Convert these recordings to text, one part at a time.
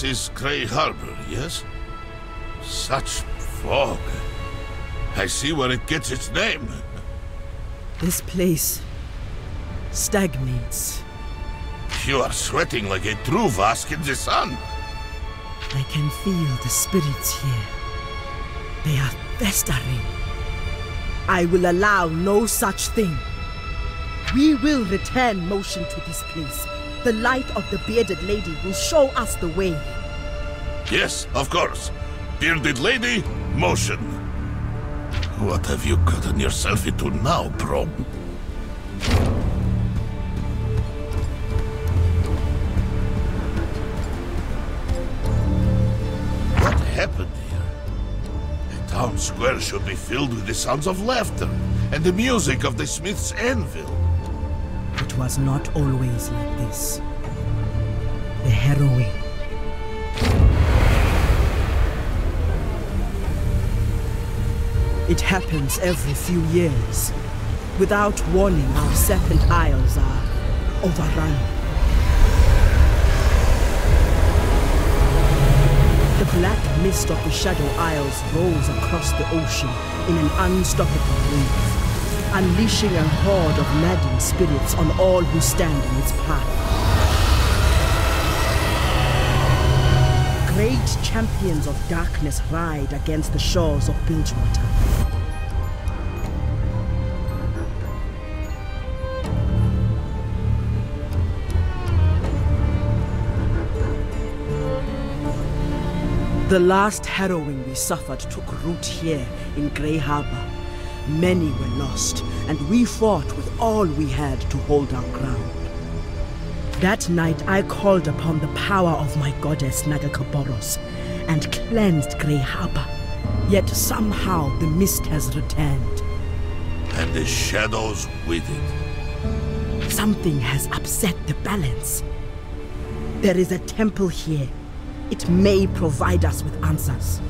This is Grey Harbor, yes? Such fog. I see where it gets its name. This place stagnates. You are sweating like a true Vask in the sun. I can feel the spirits here. They are festering. I will allow no such thing. We will return motion to this place. The light of the bearded lady will show us the way. Yes, of course. Bearded lady, motion. What have you gotten yourself into now, bro? What happened here? The town square should be filled with the sounds of laughter and the music of the smith's anvil. Was not always like this. The harrowing. It happens every few years. Without warning, our Serpent Isles are overrun. The black mist of the Shadow Isles rolls across the ocean in an unstoppable wave, unleashing a horde of maddened spirits on all who stand in its path. Great champions of darkness ride against the shores of Bilgewater. The last harrowing we suffered took root here in Grey Harbor. Many were lost, and we fought with all we had to hold our ground. That night I called upon the power of my goddess Nagakabouros and cleansed Grey Harbor. Yet somehow the mist has returned. And the shadows with it. Something has upset the balance. There is a temple here. It may provide us with answers.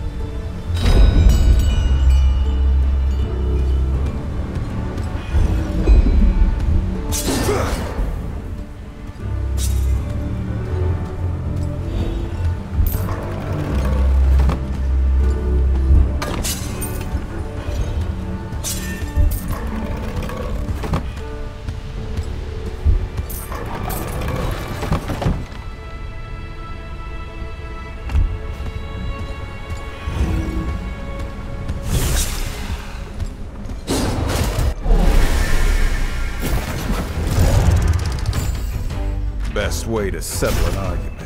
Best way to settle an argument.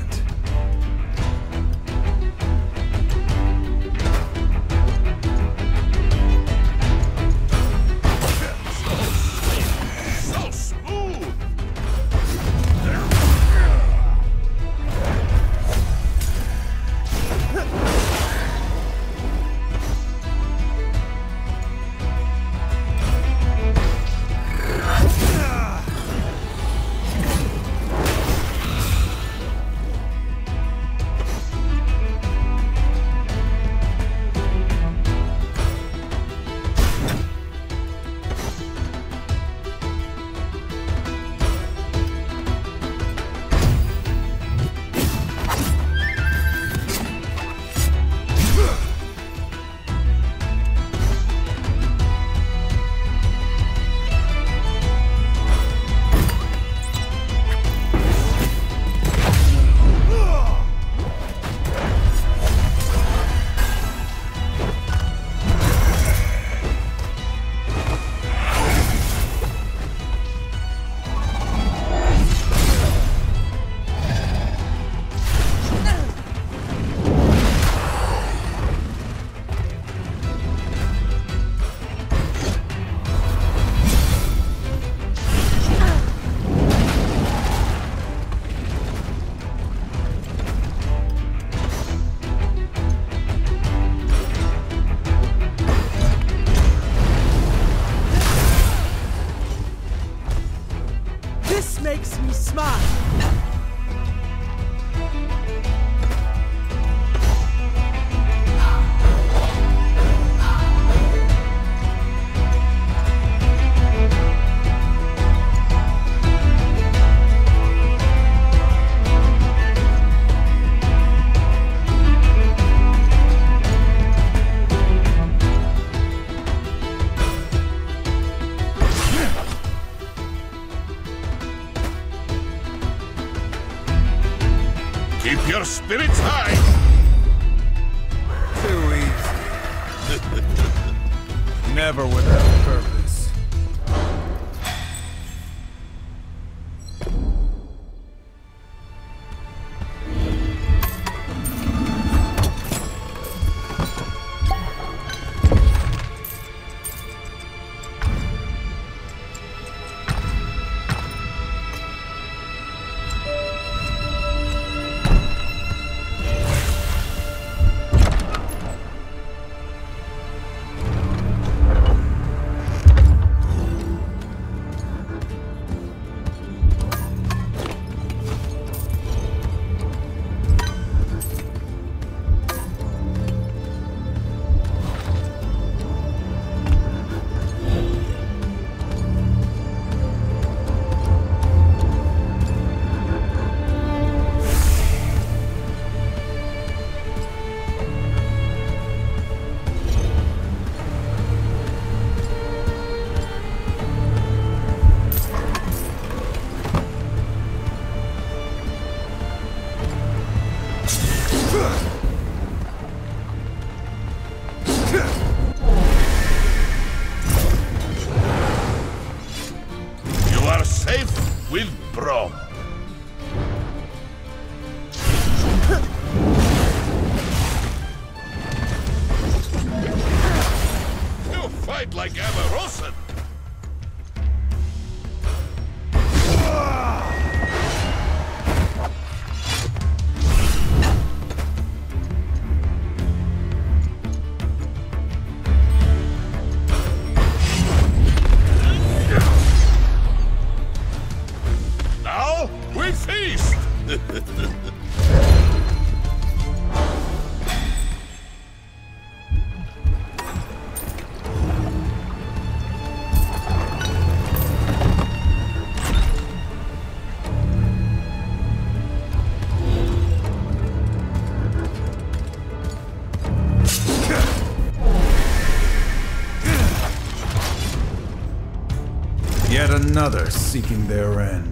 Another seeking their end.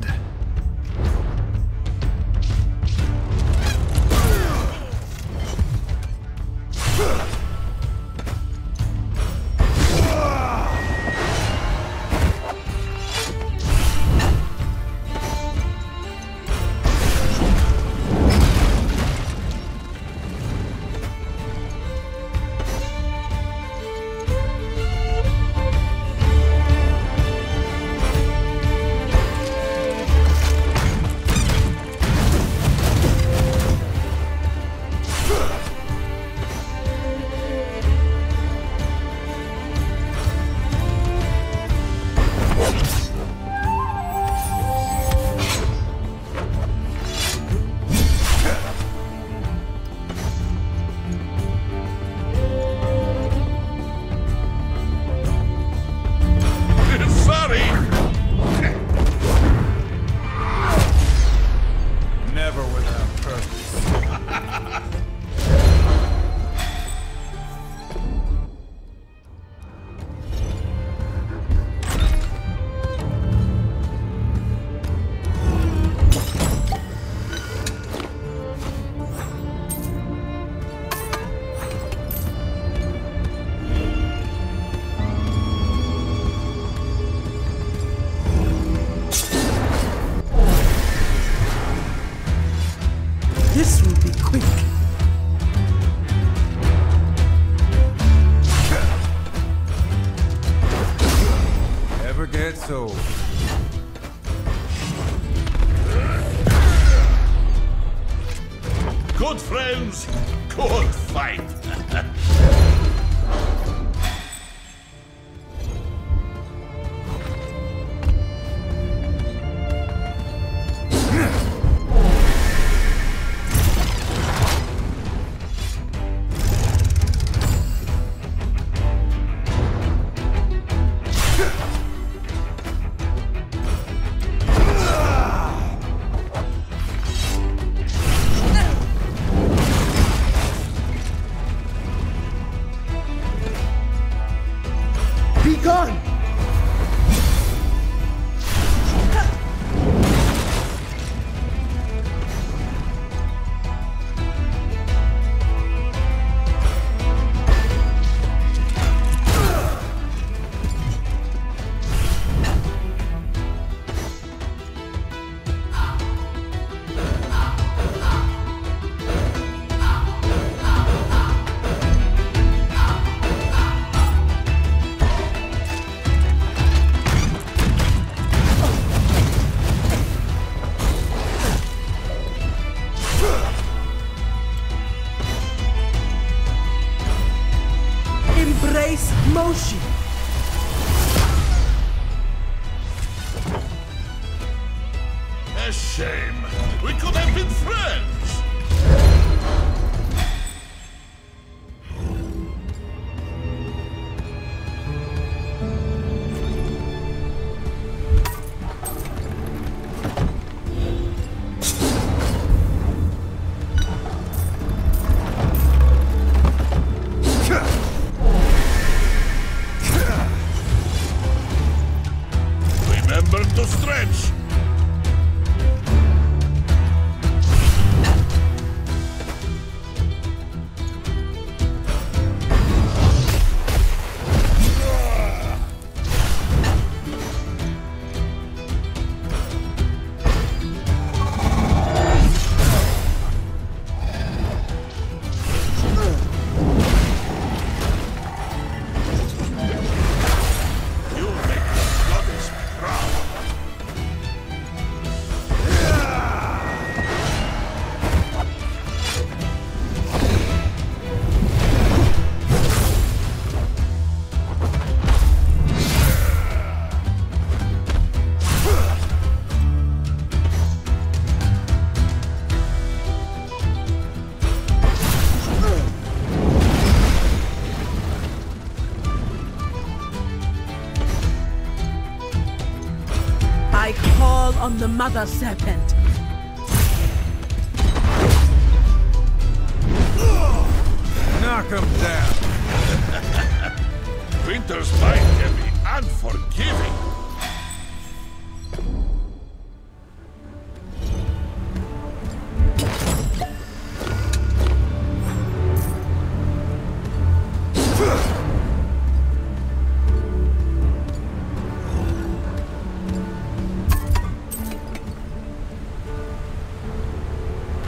Mother Serpent.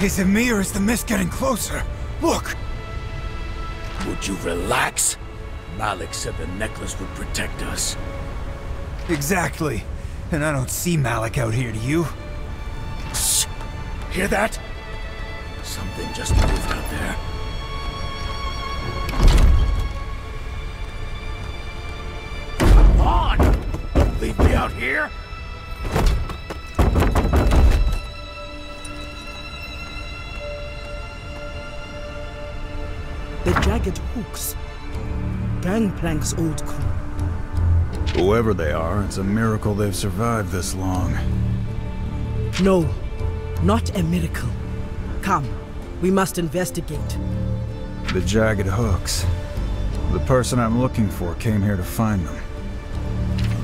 Is it me or is the mist getting closer? Look! Would you relax? Malik said the necklace would protect us. Exactly. And I don't see Malik out here, do you? Shh! Hear that? Something just moved out there. Come on! Leave me out here! The jagged hooks. Gangplank's old crew. Whoever they are, it's a miracle they've survived this long. No, not a miracle. Come, we must investigate. The jagged hooks. The person I'm looking for came here to find them.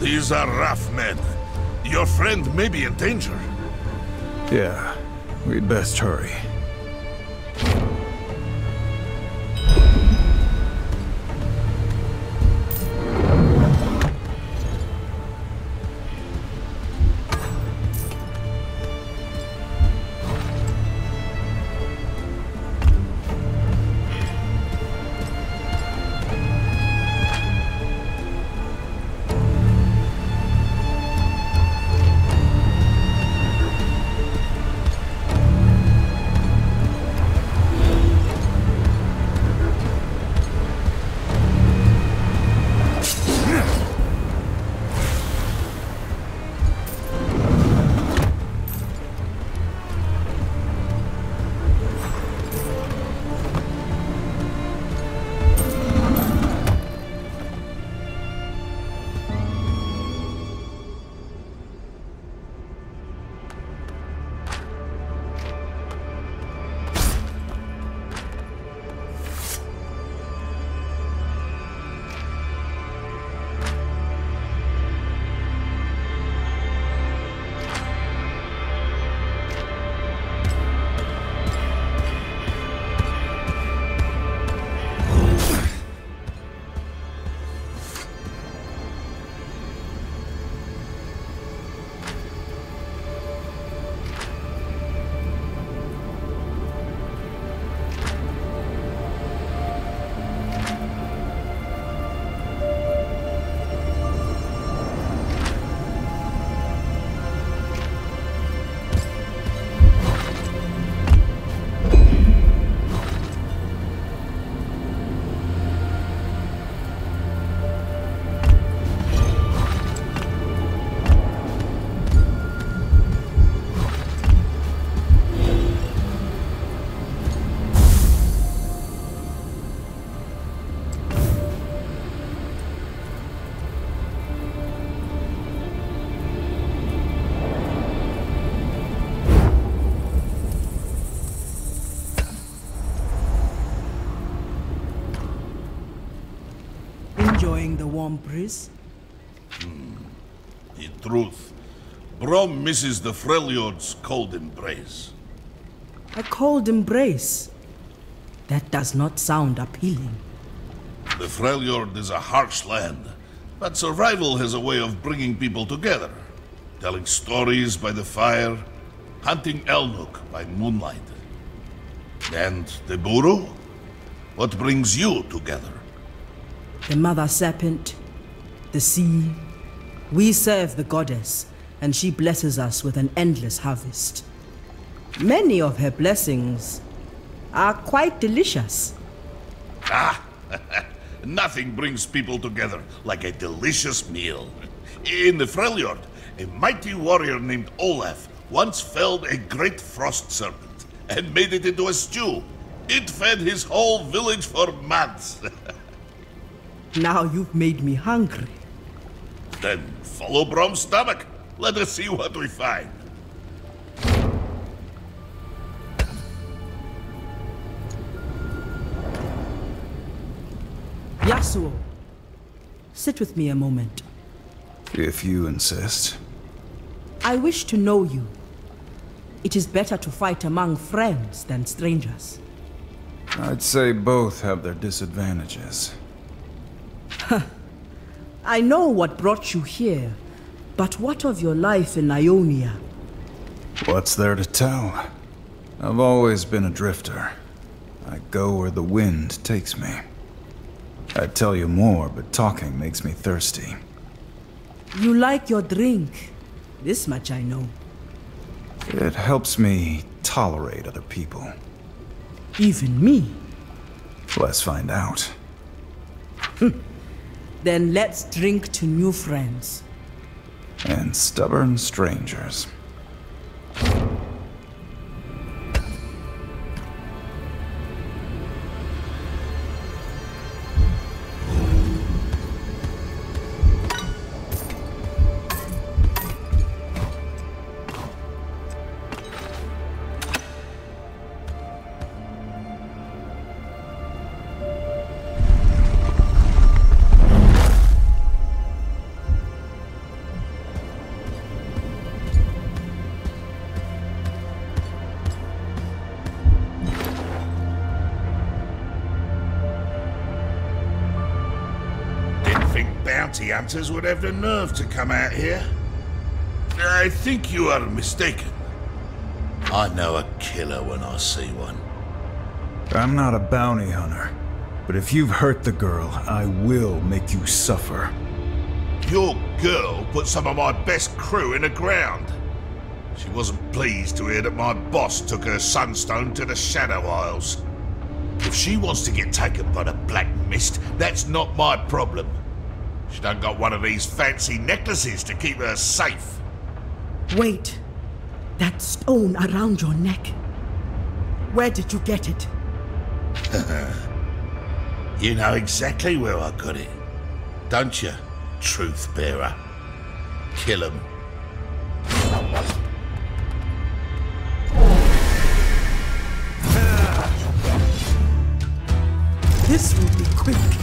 These are rough men. Your friend may be in danger. Yeah, we'd best hurry. Warm breeze? Hmm. In truth, Braum misses the Freljord's cold embrace. A cold embrace. That does not sound appealing. The Freljord is a harsh land, but survival has a way of bringing people together. Telling stories by the fire, hunting Elnuk by moonlight. And the Buhru? What brings you together? The mother serpent, the sea. We serve the goddess, and she blesses us with an endless harvest. Many of her blessings are quite delicious. Ah, nothing brings people together like a delicious meal. In the Freljord, a mighty warrior named Olaf once felled a great frost serpent and made it into a stew. It fed his whole village for months. Now you've made me hungry. then follow Braum's stomach. Let us see what we find. Yasuo, sit with me a moment. If you insist. I wish to know you. It is better to fight among friends than strangers. I'd say both have their disadvantages. I know what brought you here, but what of your life in Ionia? What's there to tell? I've always been a drifter. I go where the wind takes me. I'd tell you more, but talking makes me thirsty. You like your drink. This much I know. It helps me tolerate other people. Even me. Let's find out. Hm. Then let's drink to new friends. And stubborn strangers. Bounty would have the nerve to come out here. I think you are mistaken. I know a killer when I see one. I'm not a bounty hunter, but if you've hurt the girl, I will make you suffer. Your girl put some of my best crew in the ground. She wasn't pleased to hear that my boss took her sunstone to the Shadow Isles. If she wants to get taken by the Black Mist, that's not my problem. She done got one of these fancy necklaces to keep her safe. Wait. That stone around your neck. Where did you get it? You know exactly where I got it, don't you, Truth Bearer? Kill him. This will be quick.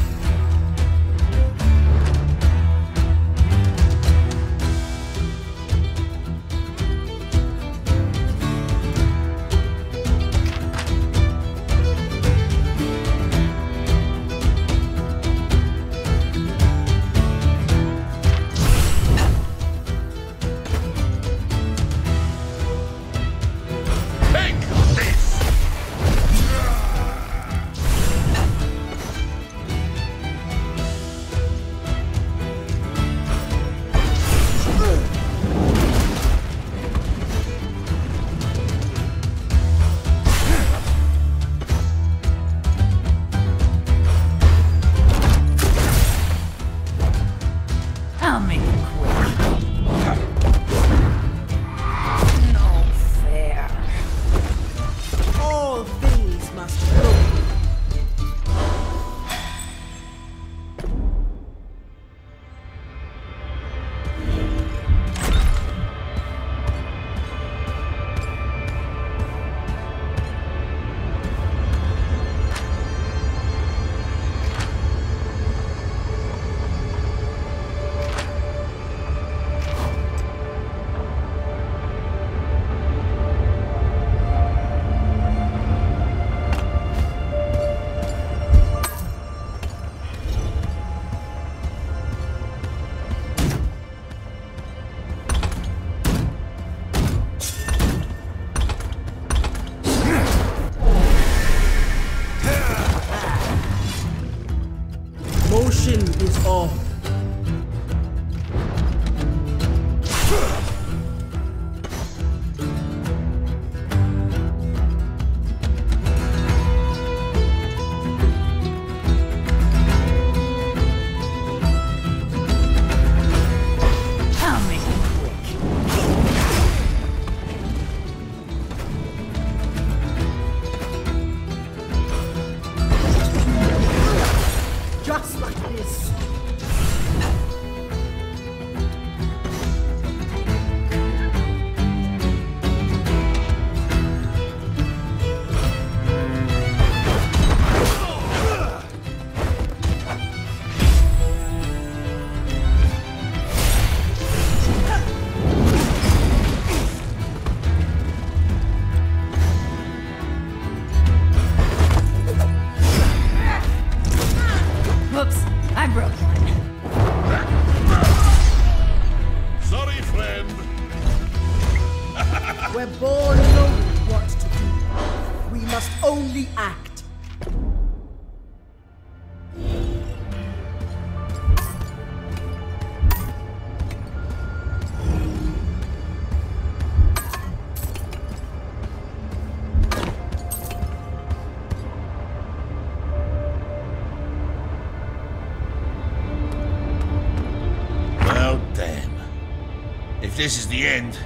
This is the end,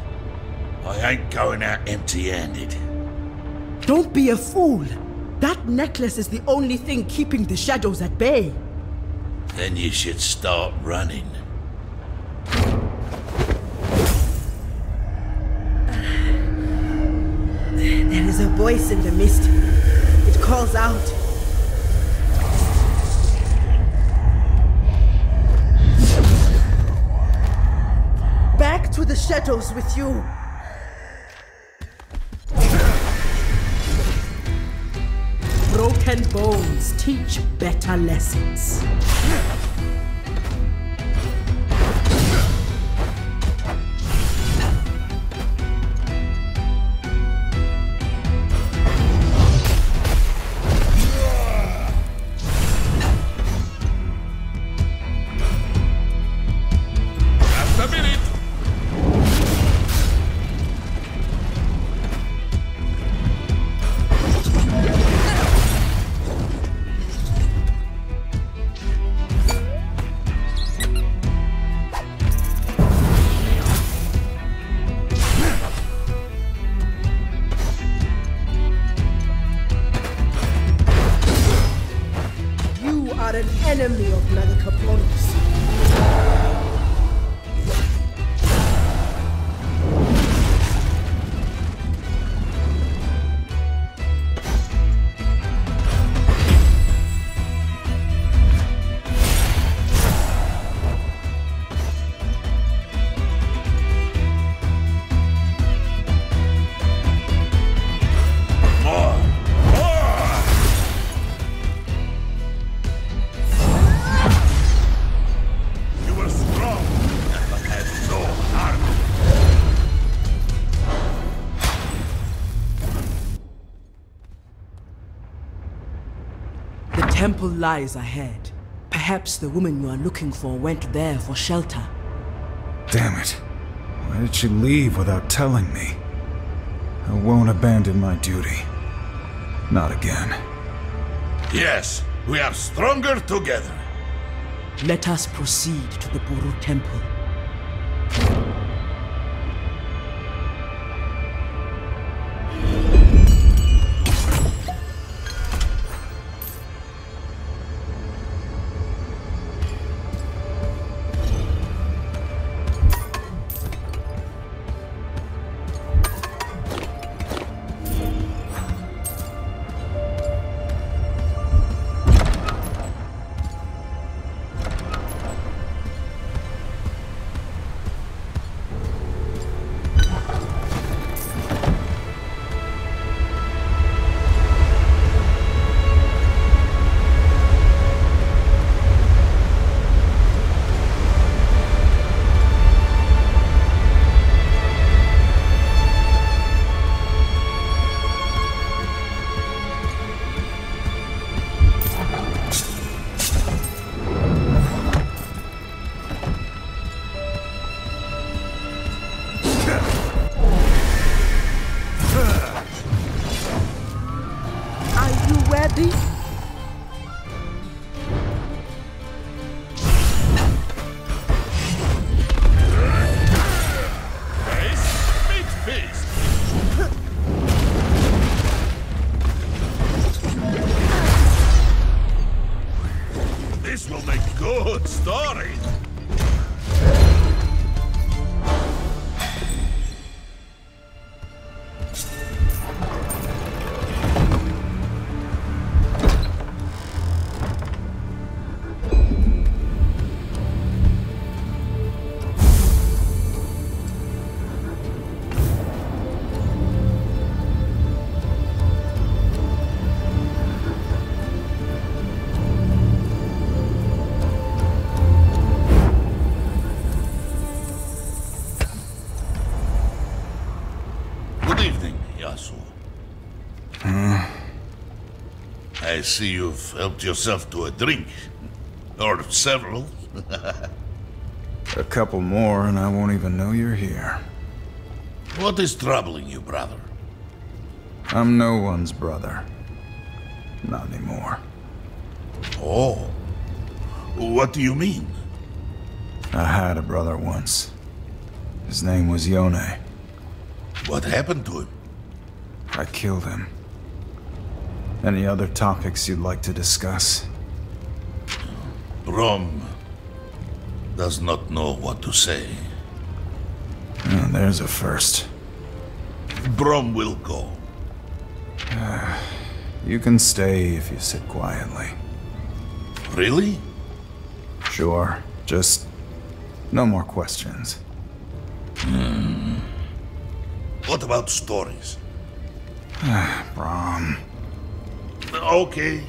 I ain't going out empty-handed. Don't be a fool. That necklace is the only thing keeping the shadows at bay. Then you should start running. There is a voice in the mist. It calls out. The shadows with you. Broken bones teach better lessons. Temple lies ahead. Perhaps the woman you are looking for went there for shelter. Damn it. Why did she leave without telling me? I won't abandon my duty. Not again. Yes, we are stronger together. Let us proceed to the Buhru temple. You I see you've helped yourself to a drink. Or several. A couple more and I won't even know you're here. What is troubling you, brother? I'm no one's brother. Not anymore. Oh. What do you mean? I had a brother once. His name was Yone. What happened to him? I killed him. Any other topics you'd like to discuss? Braum does not know what to say. Oh, there's a first. Braum will go. You can stay if you sit quietly. Really? Sure. Just no more questions. Hmm. What about stories? Braum. Okay.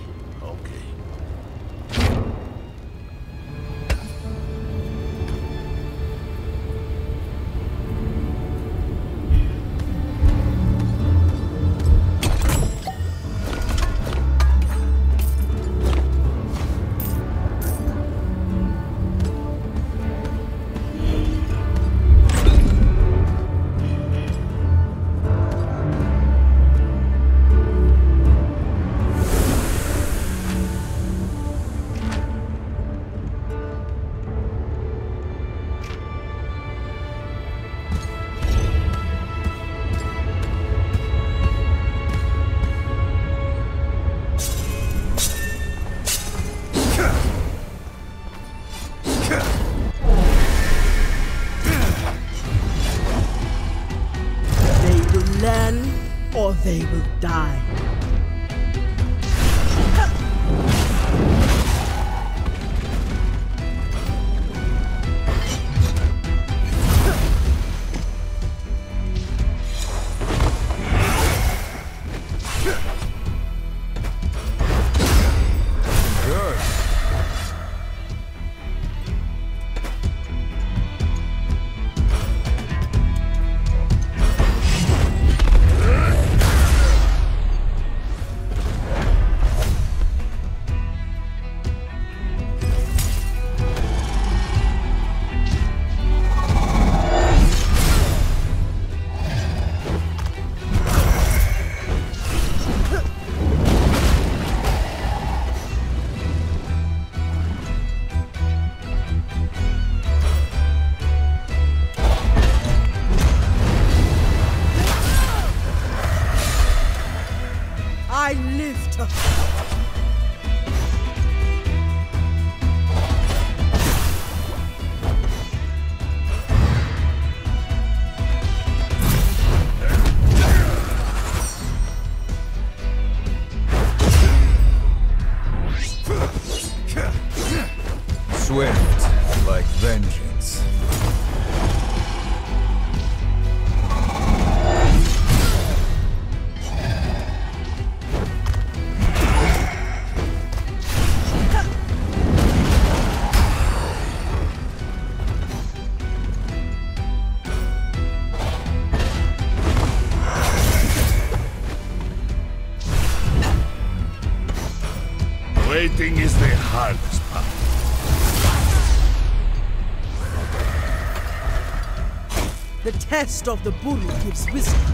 Test of the Buhru gives wisdom.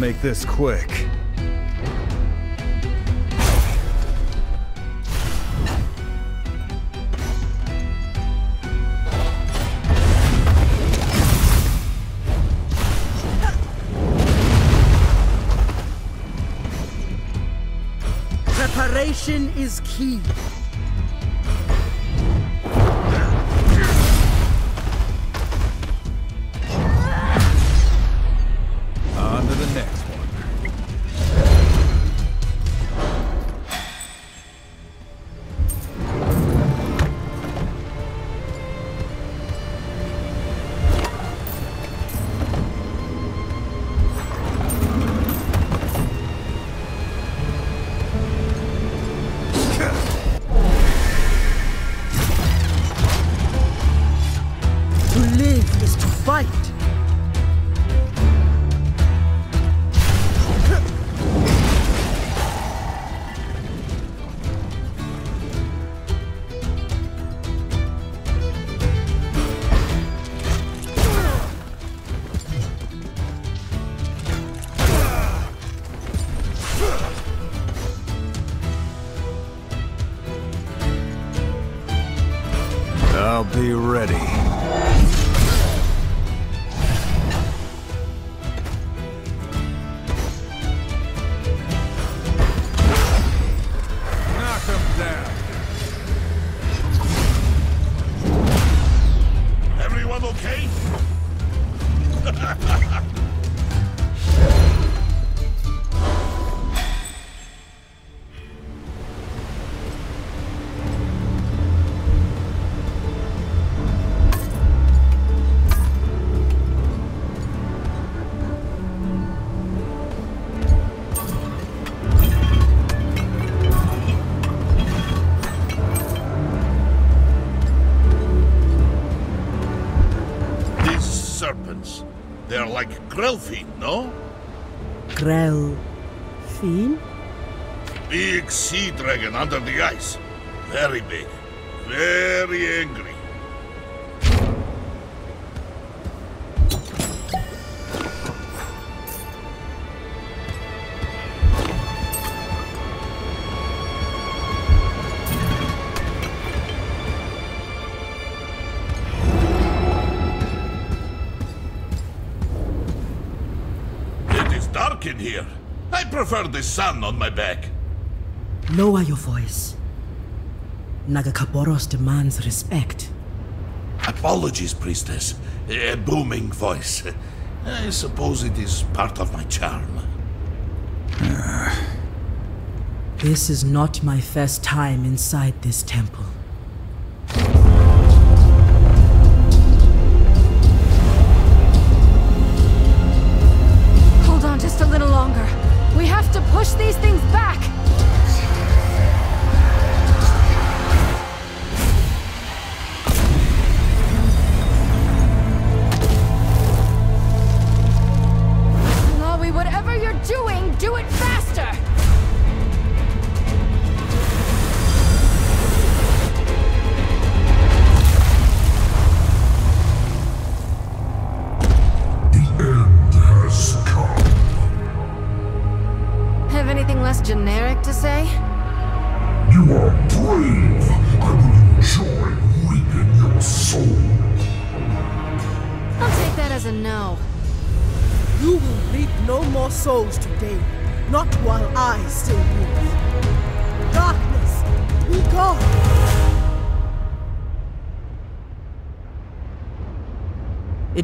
Make this quick. Preparation is key. Sun on my back. Lower your voice. Nagakabouros demands respect. Apologies, priestess. A booming voice. I suppose it is part of my charm. This is not my first time inside this temple.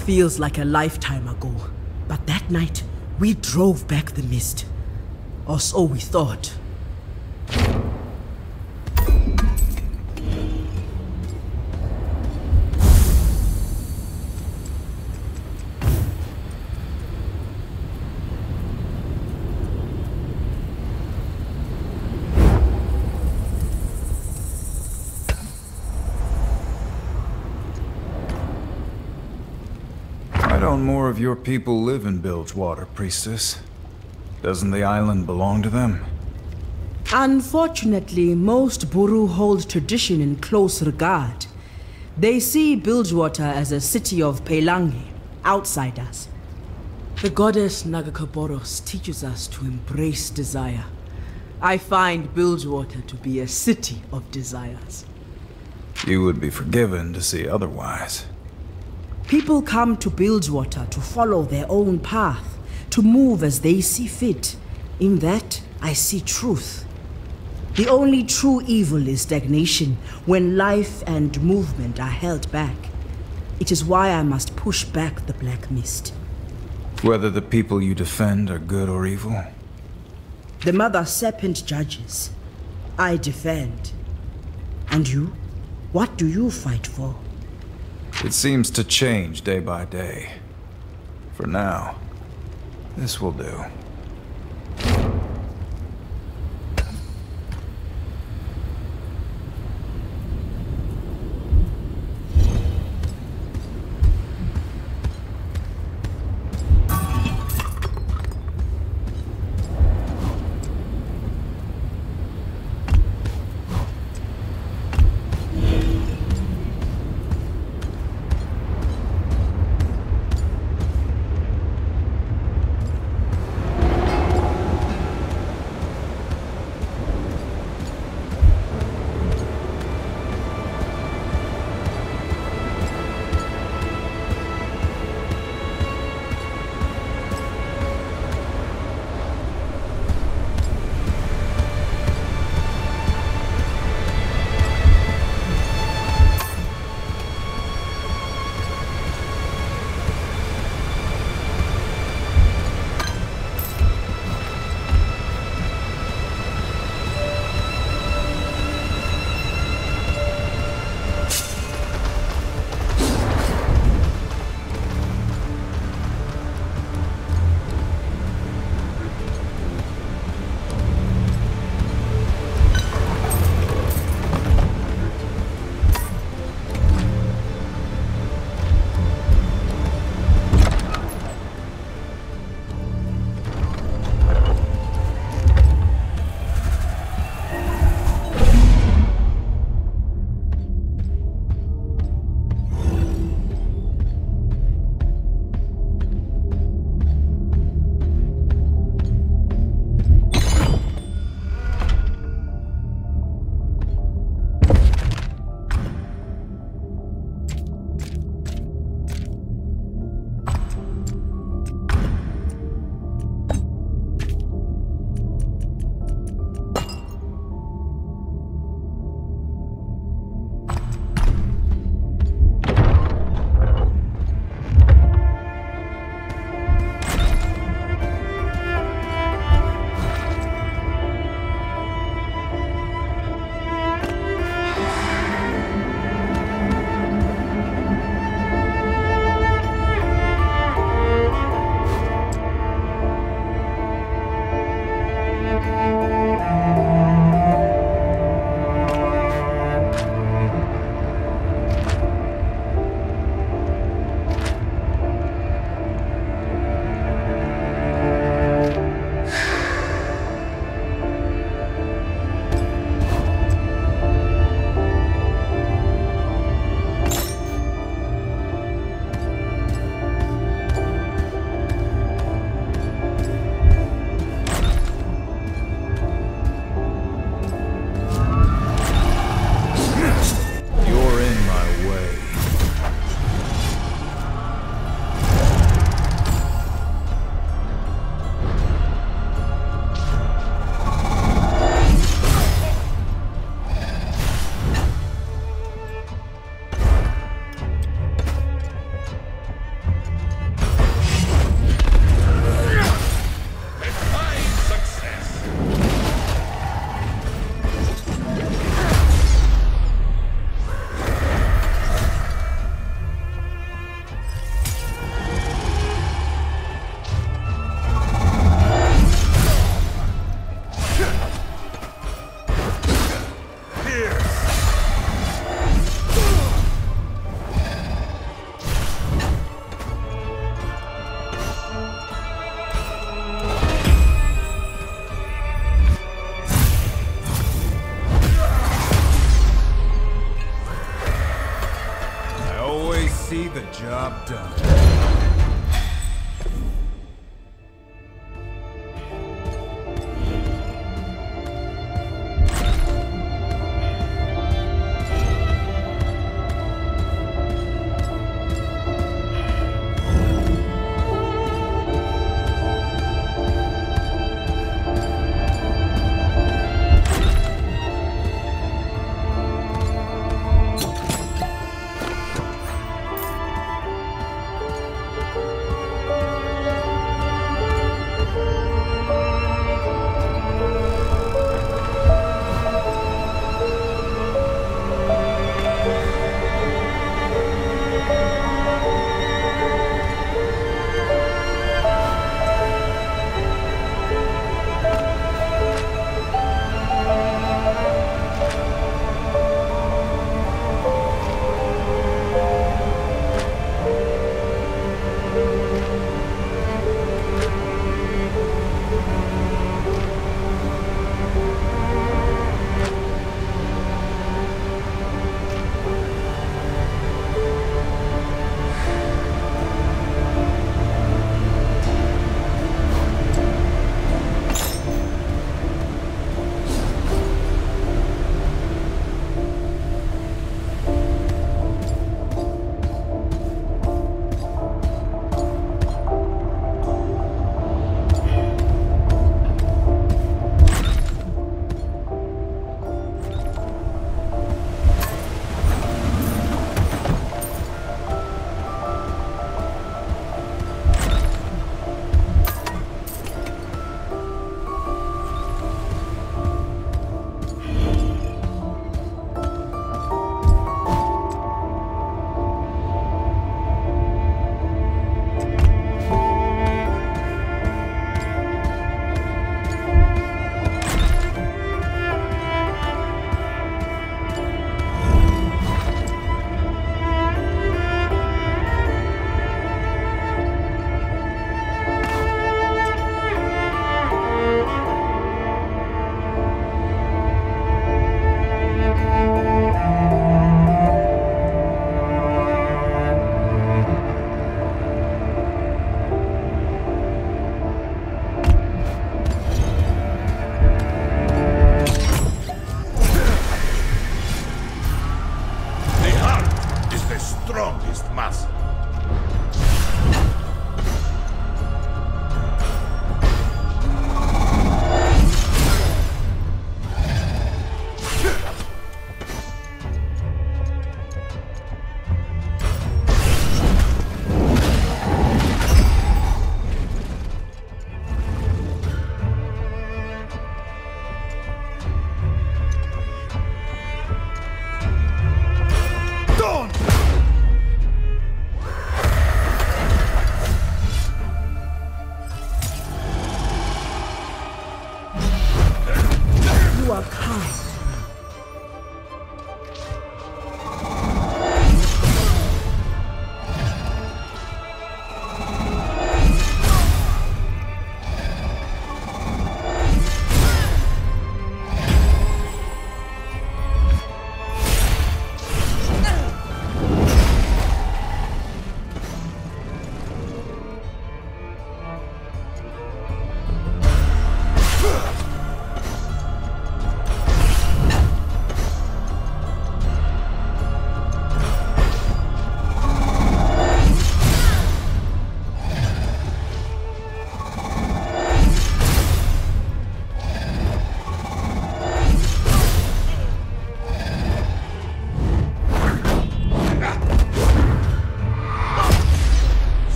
Feels like a lifetime ago, but that night we drove back the mist. Or so we thought. Of your people live in Bilgewater, priestess? Doesn't the island belong to them? Unfortunately, most Buhru hold tradition in close regard. They see Bilgewater as a city of Pelangi, outsiders. The goddess Nagakabouros teaches us to embrace desire. I find Bilgewater to be a city of desires. You would be forgiven to see otherwise. People come to Bilgewater to follow their own path, to move as they see fit. In that, I see truth. The only true evil is stagnation, when life and movement are held back. It is why I must push back the black mist. Whether the people you defend are good or evil? The Mother Serpent judges. I defend. And you? What do you fight for? It seems to change day by day. For now, this will do.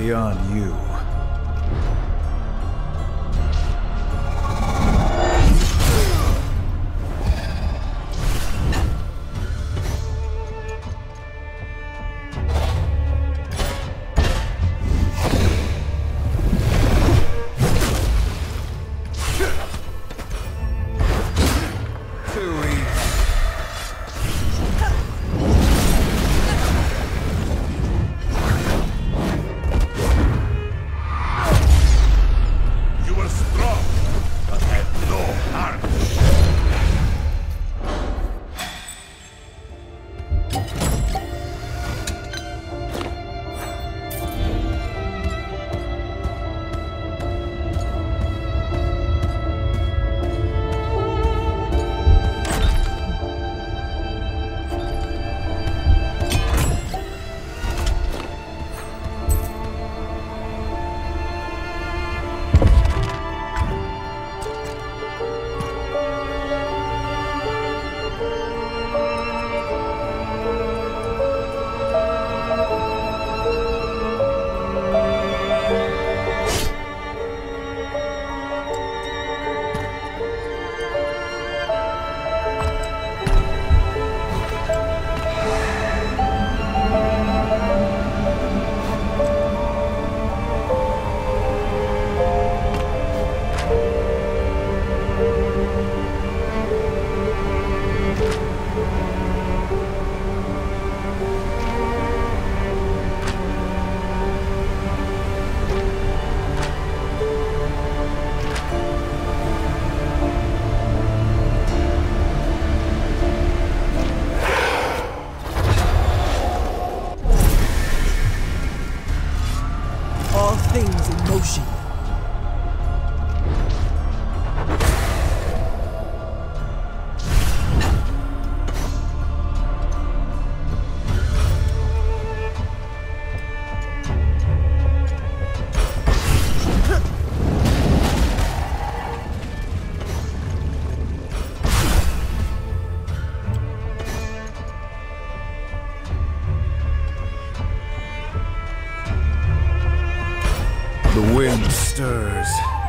Beyond The wind stirs.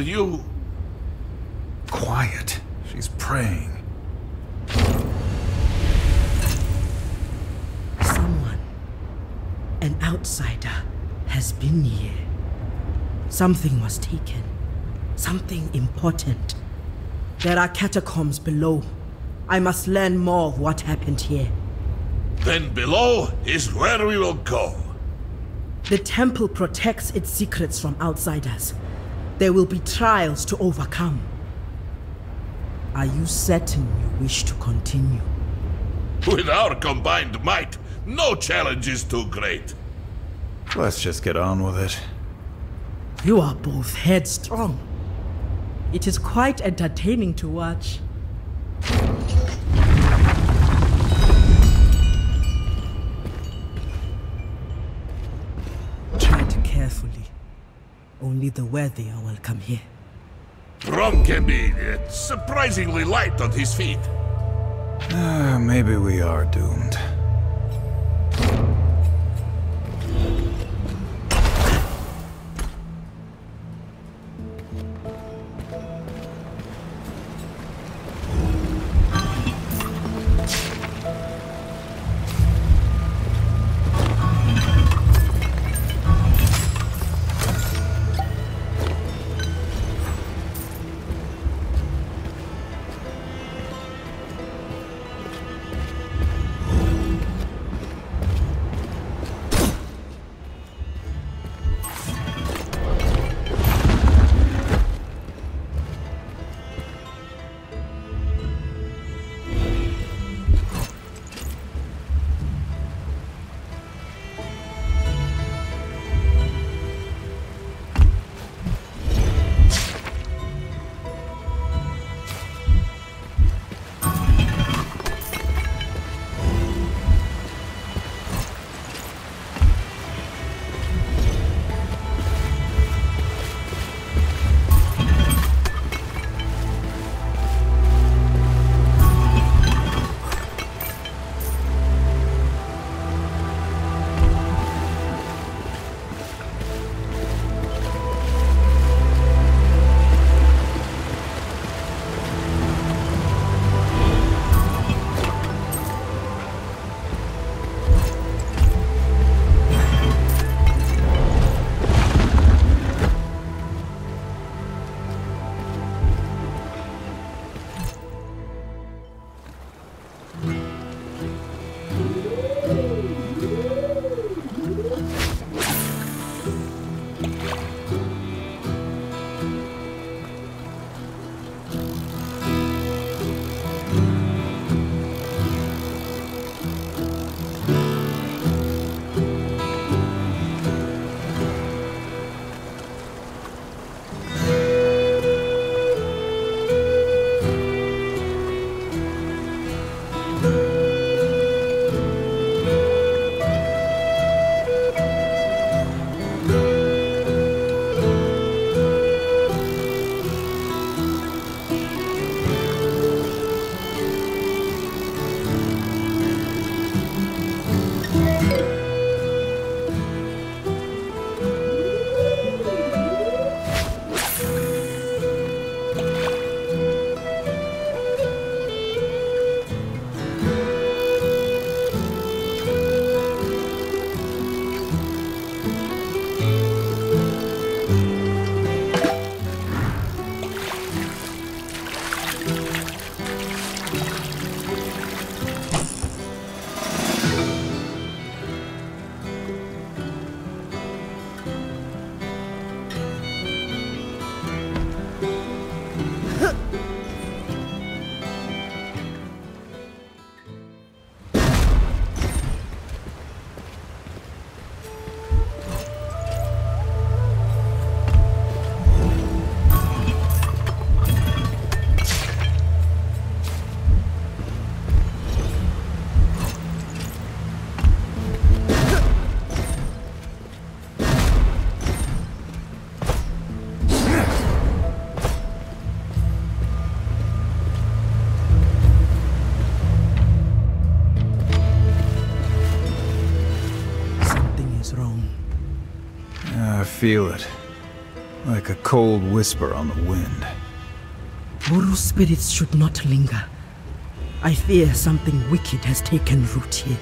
Are you... Quiet. She's praying. Someone, an outsider, has been here. Something was taken. Something important. There are catacombs below. I must learn more of what happened here. Then below is where we will go. The temple protects its secrets from outsiders. There will be trials to overcome. Are you certain you wish to continue? With our combined might, no challenge is too great. Let's just get on with it. You are both headstrong. It is quite entertaining to watch. Only the worthy are welcome here. Braum can be uh, surprisingly light on his feet. Uh, maybe we are doomed. Feel it. like a cold whisper on the wind. Buhru spirits should not linger. I fear something wicked has taken root here.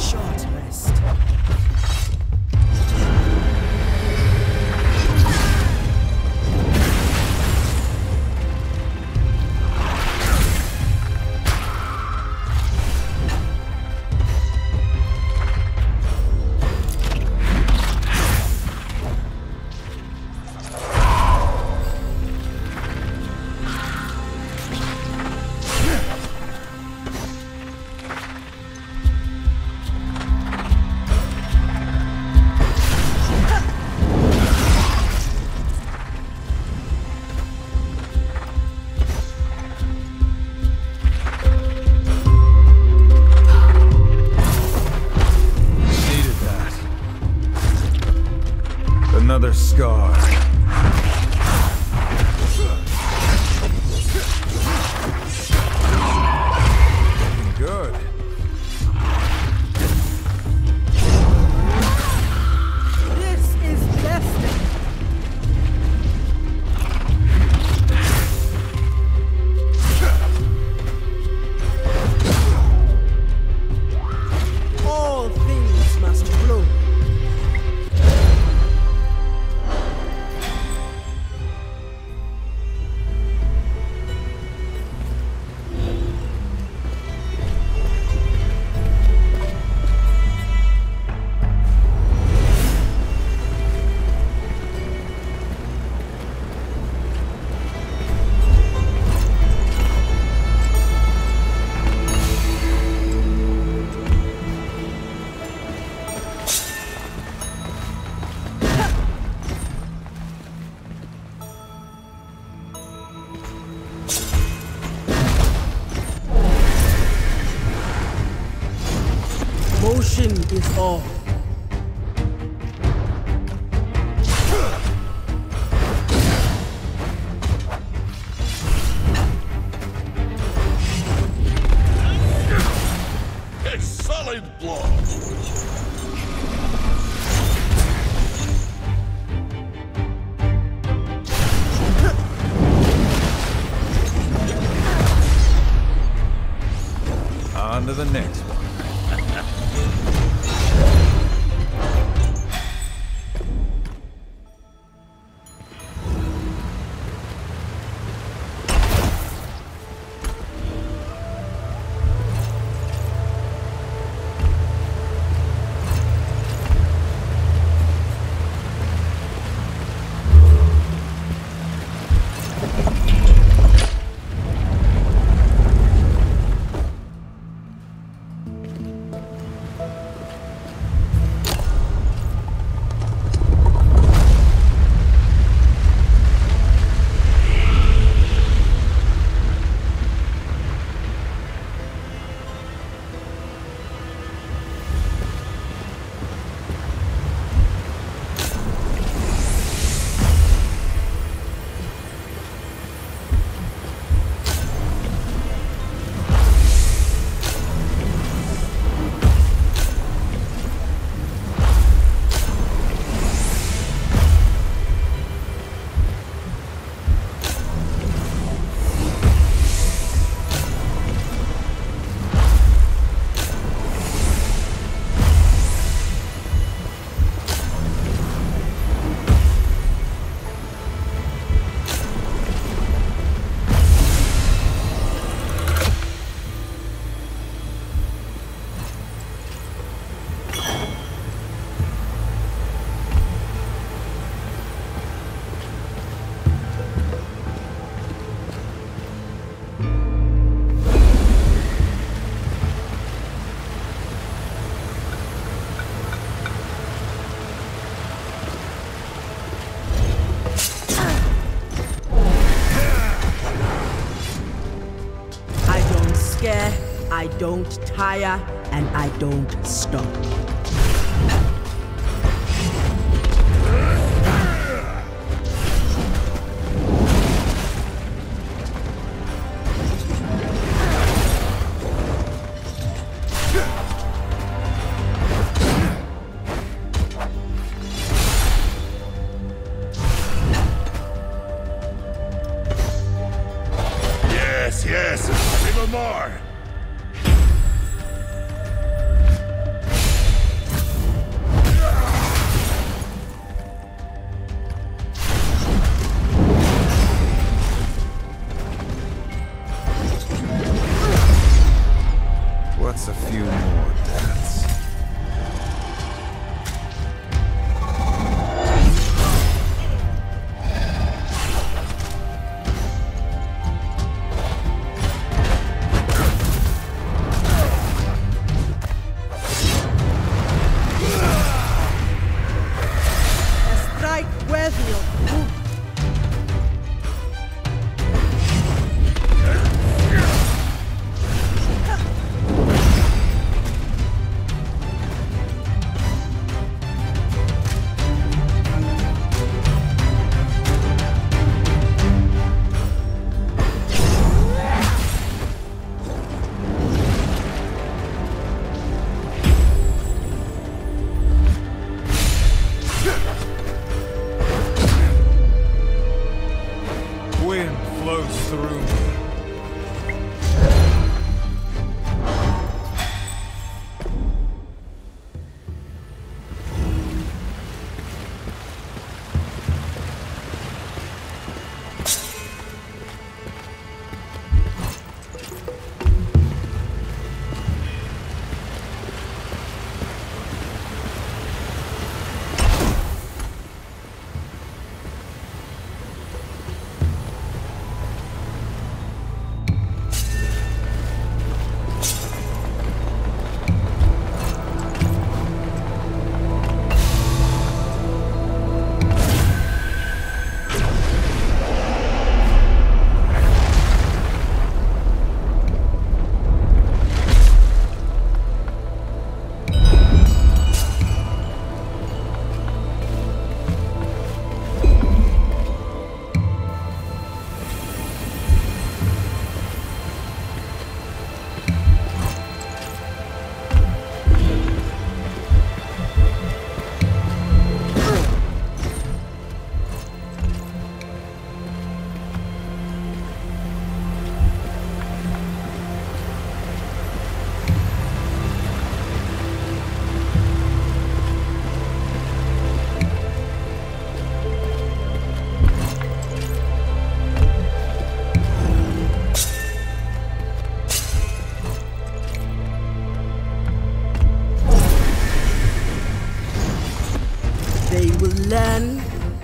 Short don't tire, and I don't stop.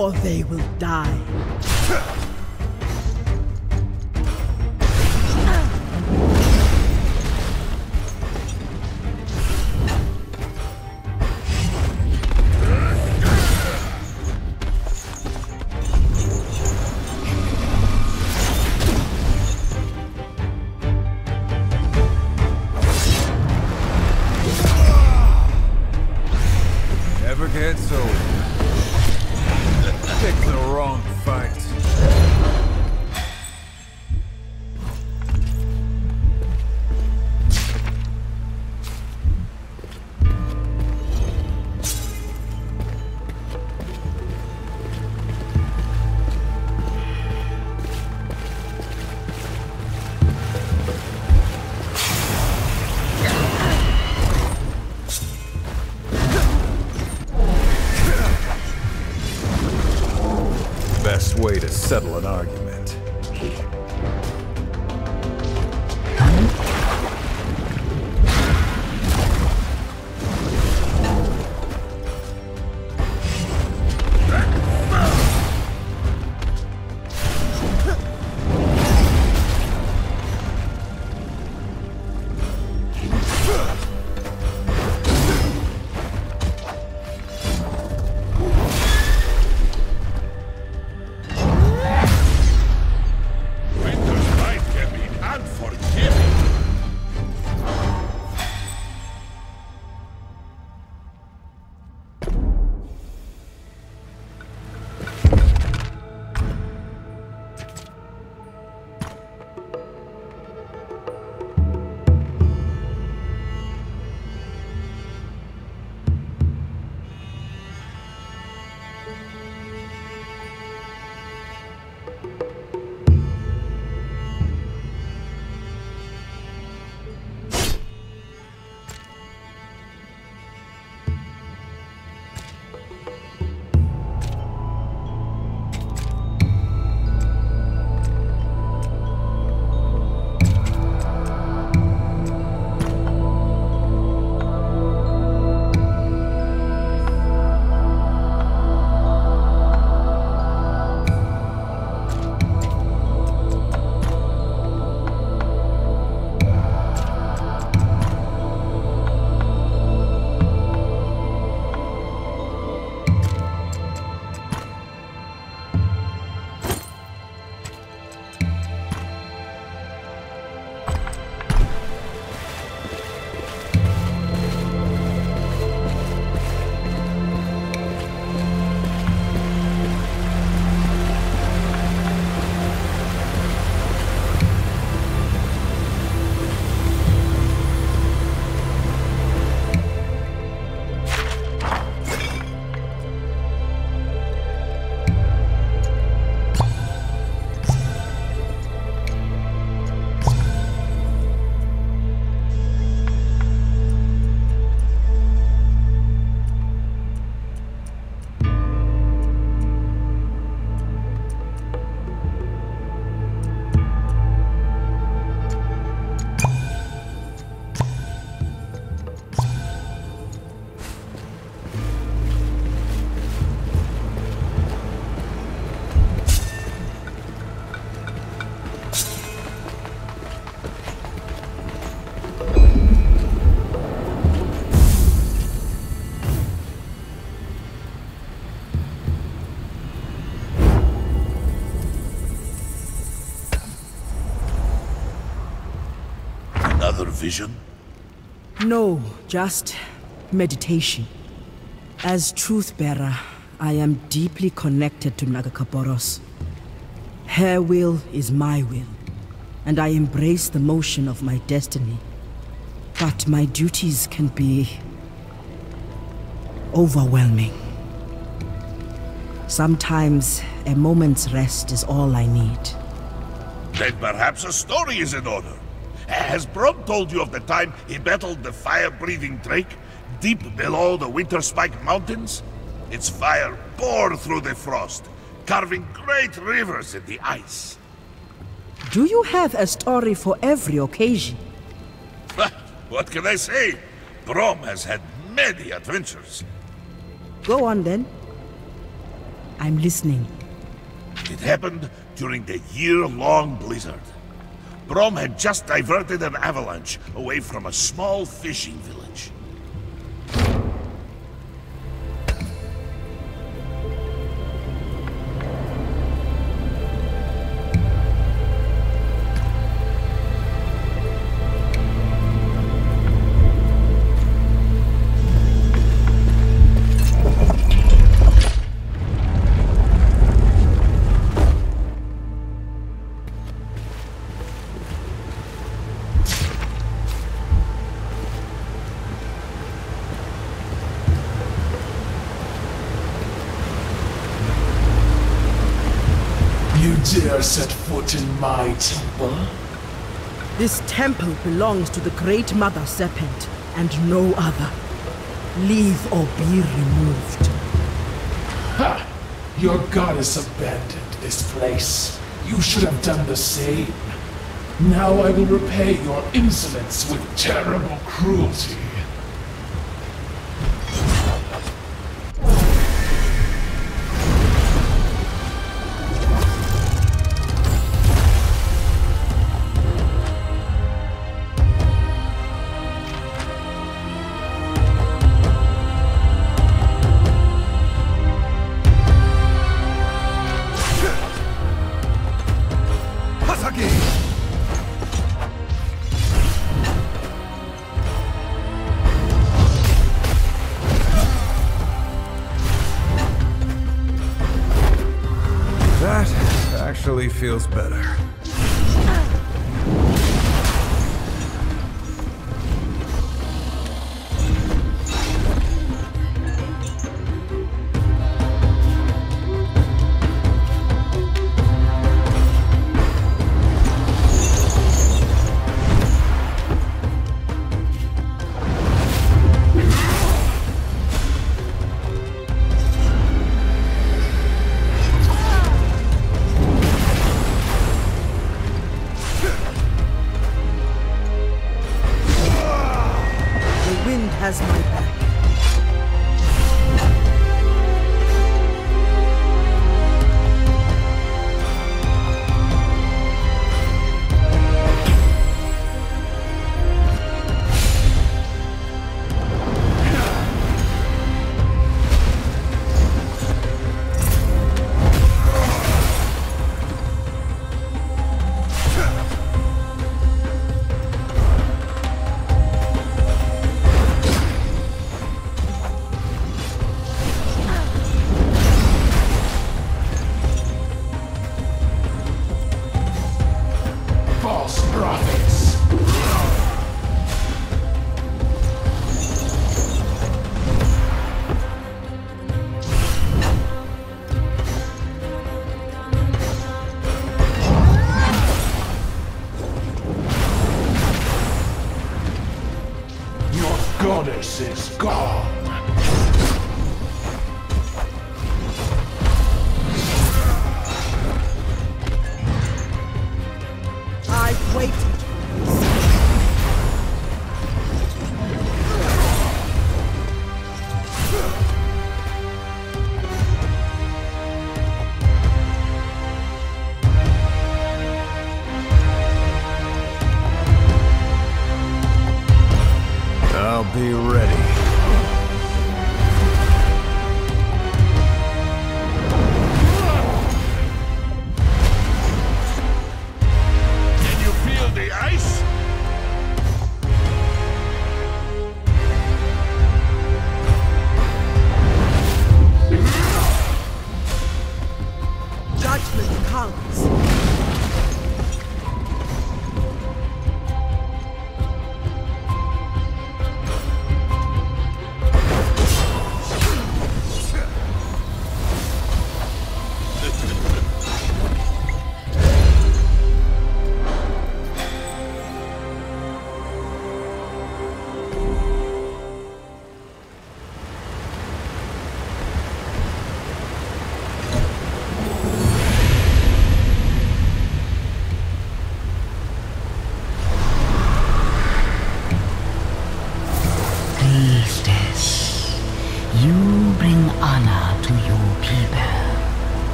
Or they will die. Settle an Another vision? No, just meditation. As truth bearer, I am deeply connected to Nagakabouros. Her will is my will, and I embrace the motion of my destiny. But my duties can be overwhelming. Sometimes a moment's rest is all I need. Then perhaps a story is in order. Has Braum told you of the time he battled the fire-breathing Drake deep below the Winterspike Mountains? Its fire poured through the frost, carving great rivers in the ice. Do you have a story for every occasion? what can I say? Braum has had many adventures. Go on then. I'm listening. It happened during the year-long blizzard. Braum had just diverted an avalanche away from a small fishing village. Dare set foot in my temple? This temple belongs to the Great Mother Serpent, and no other. Leave or be removed. Ha! Your goddess abandoned this place. You should have done the same. Now I will repay your insolence with terrible cruelty.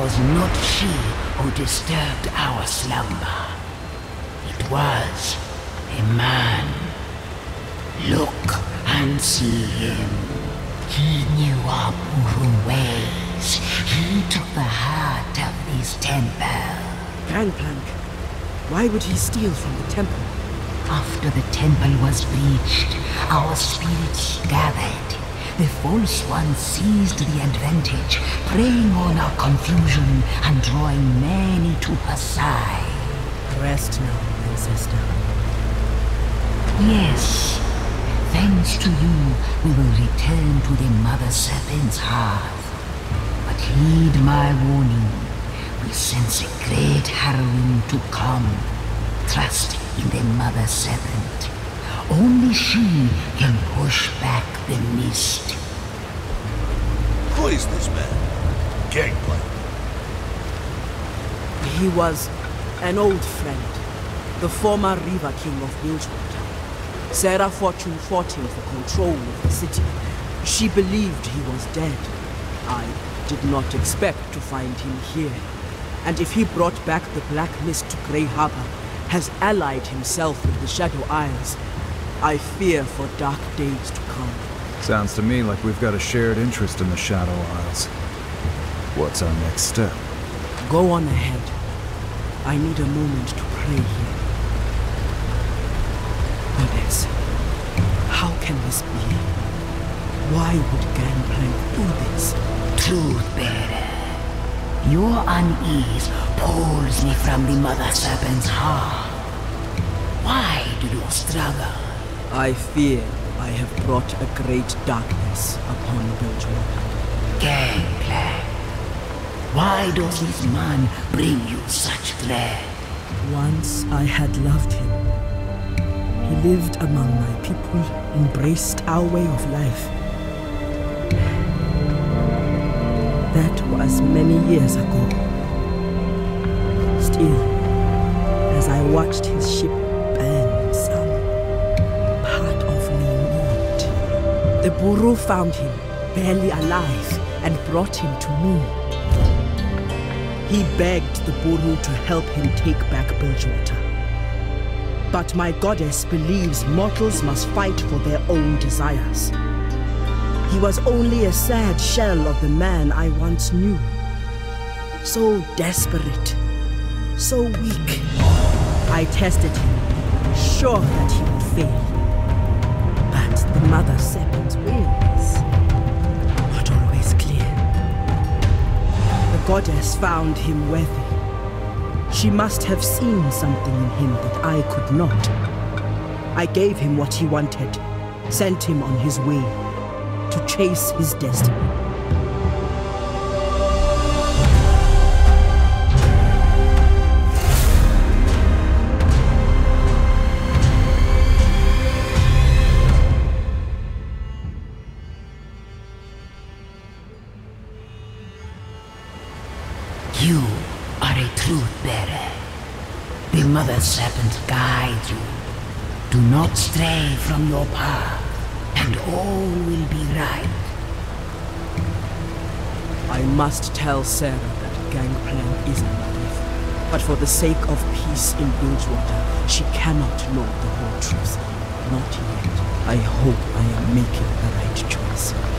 Was not she who disturbed our slumber. It was a man. Look and see him. He knew our Buhru ways. He took the heart of this temple. Gangplank, why would he steal from the temple? After the temple was breached, our spirits gathered. The false one seized the advantage, preying on our confusion and drawing many to her side. Rest now, ancestor. Yes, thanks to you, we will return to the Mother Serpent's hearth. But heed my warning. We sense a great harrowing to come. Trust in the Mother Serpent. Only she can push back the mist. Who is this man? Gangplank. He was an old friend, the former Reaver King of Bilgewater. Sarah Fortune fought him for control of the city. She believed he was dead. I did not expect to find him here. And if he brought back the Black Mist to Grey Harbor, has allied himself with the Shadow Isles, I fear for dark days to come. Sounds to me like we've got a shared interest in the Shadow Isles. What's our next step? Go on ahead. I need a moment to pray here. Goddess, how can this be? Why would Gangplank do this? Truth bearer, your unease pulls me from the Mother Serpent's heart. Why do you struggle? I fear I have brought a great darkness upon Bilgewater. Gangplank, why does this man bring you such dread? Once I had loved him. He lived among my people, embraced our way of life. That was many years ago. Still, as I watched his ship The Buhru found him, barely alive, and brought him to me. He begged the Buhru to help him take back Bilgewater. But my goddess believes mortals must fight for their own desires. He was only a sad shell of the man I once knew. So desperate, so weak. I tested him, sure that he would fail. But the Mother Serpent's goddess found him worthy. She must have seen something in him that I could not. I gave him what he wanted, sent him on his way to chase his destiny. From your path, and all will be right. I must tell Sarah that Gangplank is alive. But for the sake of peace in Bilgewater, she cannot know the whole truth. Not yet. I hope I am making the right choice.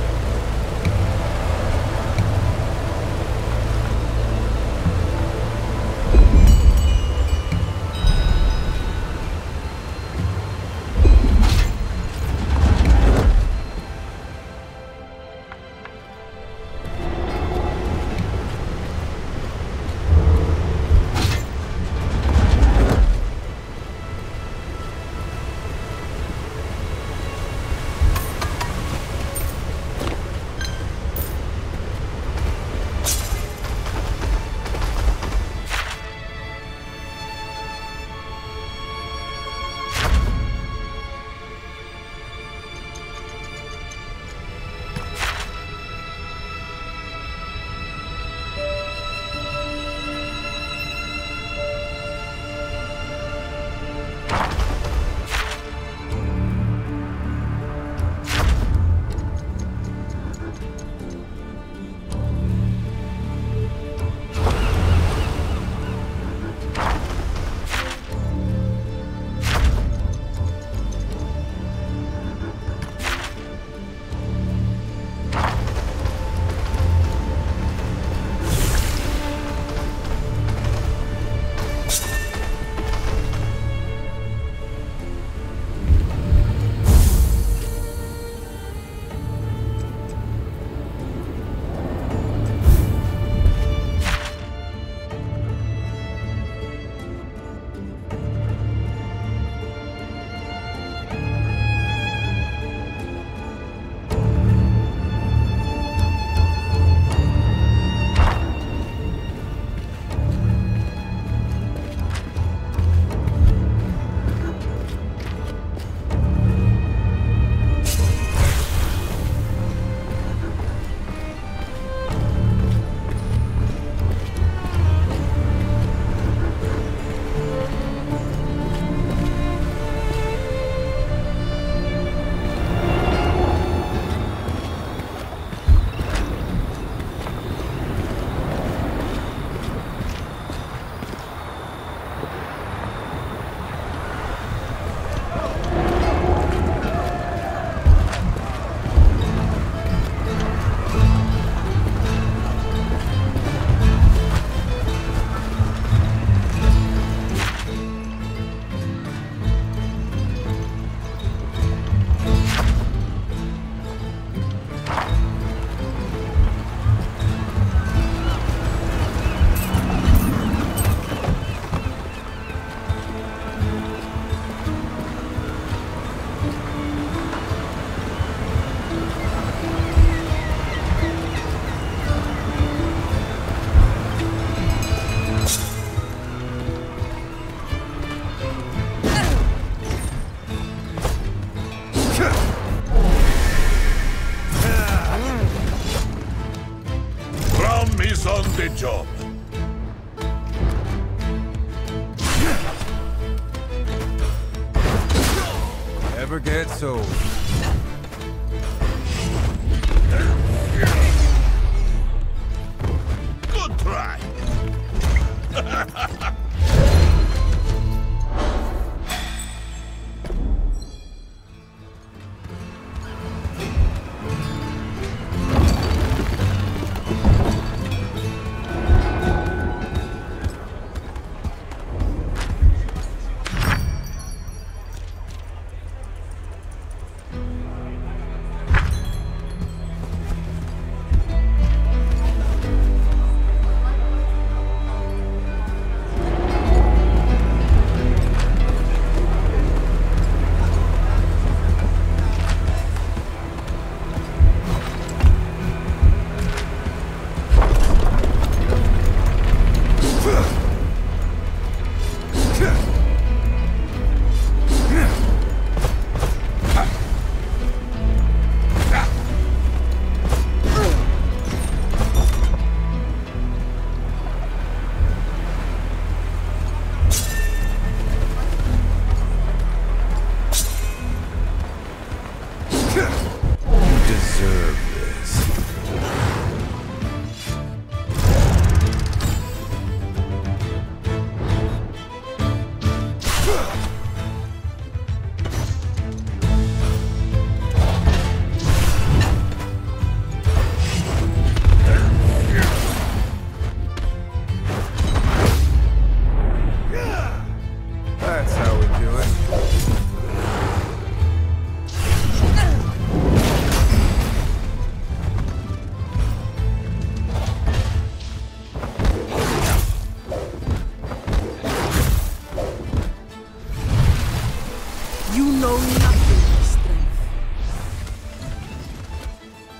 Know nothing of strength.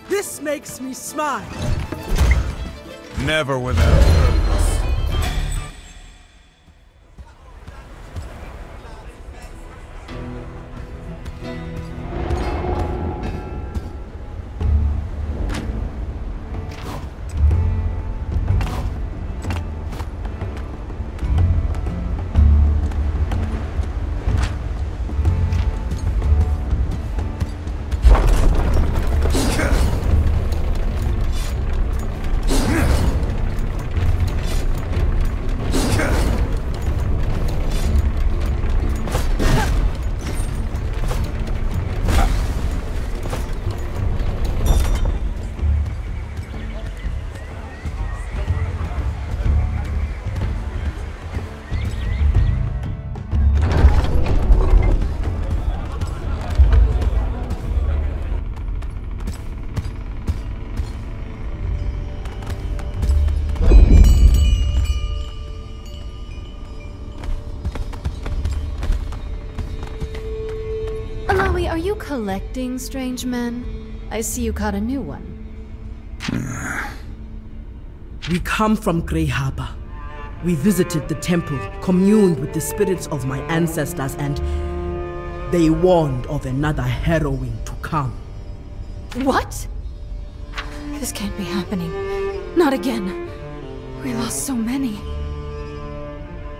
This makes me smile. Never without purpose. Collecting strange men? I see you caught a new one. We come from Grey Harbor. We visited the temple, communed with the spirits of my ancestors, and they warned of another harrowing to come. What? This can't be happening. Not again. We lost so many.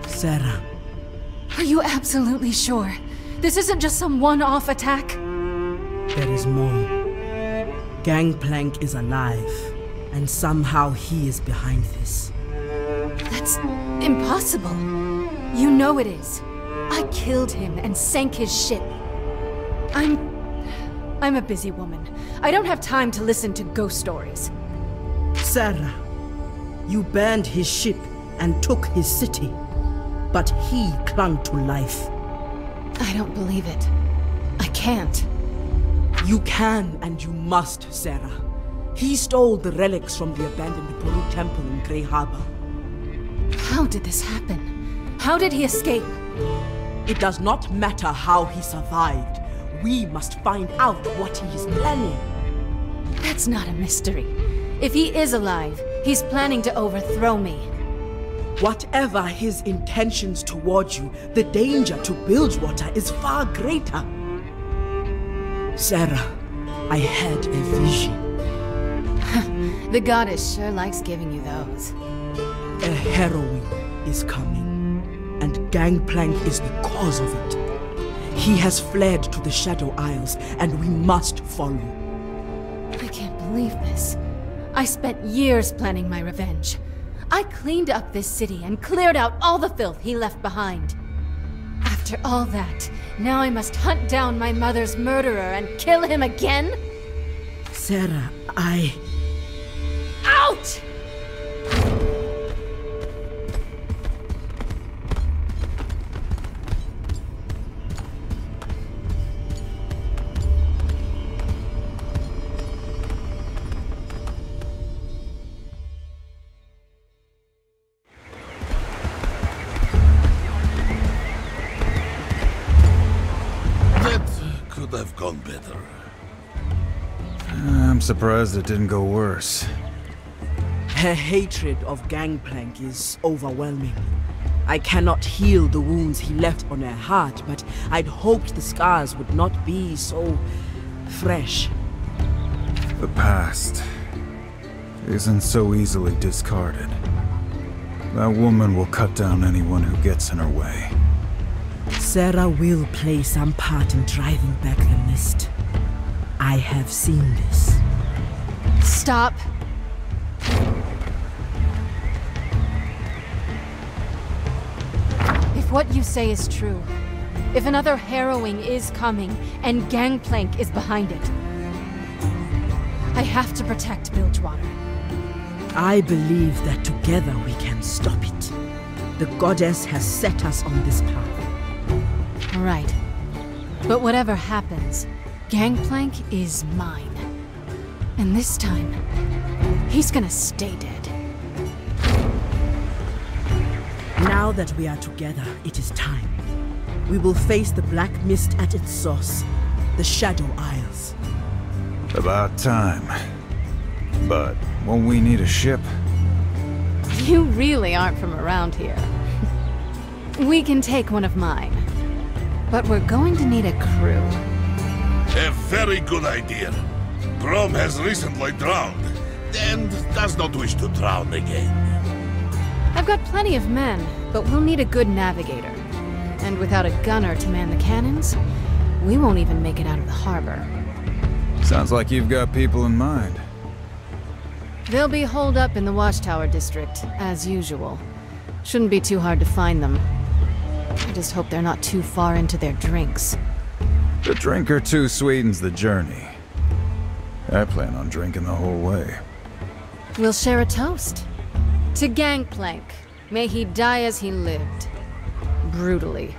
Sarah, Are you absolutely sure? This isn't just some one-off attack? There is more. Gangplank is alive, and somehow he is behind this. That's impossible. You know it is. I killed him and sank his ship. I'm... I'm a busy woman. I don't have time to listen to ghost stories. Sarah, you burned his ship and took his city, but he clung to life. I don't believe it. I can't. You can and you must, Sarah. He stole the relics from the abandoned Buhru temple in Grey Harbor. How did this happen? How did he escape? It does not matter how he survived. We must find out what he is planning. That's not a mystery. If he is alive, he's planning to overthrow me. Whatever his intentions toward you, the danger to Bilgewater is far greater. Sarah, I had a vision. The goddess sure likes giving you those. A harrowing is coming, and Gangplank is the cause of it. He has fled to the Shadow Isles, and we must follow. I can't believe this. I spent years planning my revenge. I cleaned up this city and cleared out all the filth he left behind. After all that, now I must hunt down my mother's murderer and kill him again? Sarah, I. Out! Surprised it didn't go worse. Her hatred of Gangplank is overwhelming. I cannot heal the wounds he left on her heart, but I'd hoped the scars would not be so fresh. The past isn't so easily discarded. That woman will cut down anyone who gets in her way. Sarah will play some part in driving back the mist. I have seen this. Stop. If what you say is true, if another harrowing is coming and Gangplank is behind it, I have to protect Bilgewater. I believe that together we can stop it. The goddess has set us on this path. Right. But whatever happens, Gangplank is mine. And this time, he's gonna stay dead. Now that we are together, it is time. We will face the Black Mist at its source, the Shadow Isles. About time. But won't we need a ship? You really aren't from around here. we can take one of mine. But we're going to need a crew. A very good idea. Braum has recently drowned, and does not wish to drown again. I've got plenty of men, but we'll need a good navigator. And without a gunner to man the cannons, we won't even make it out of the harbor. Sounds like you've got people in mind. They'll be holed up in the Watchtower district, as usual. Shouldn't be too hard to find them. I just hope they're not too far into their drinks. The drink or two sweetens the journey. I plan on drinking the whole way. We'll share a toast. To Gangplank. May he die as he lived. Brutally.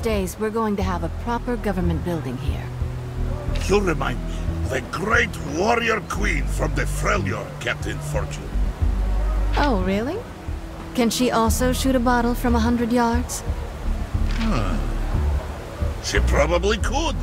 Days, we're going to have a proper government building here. You remind me of a great warrior queen from the Freljord, Captain Fortune. Oh, really? Can she also shoot a bottle from a hundred yards? She probably could.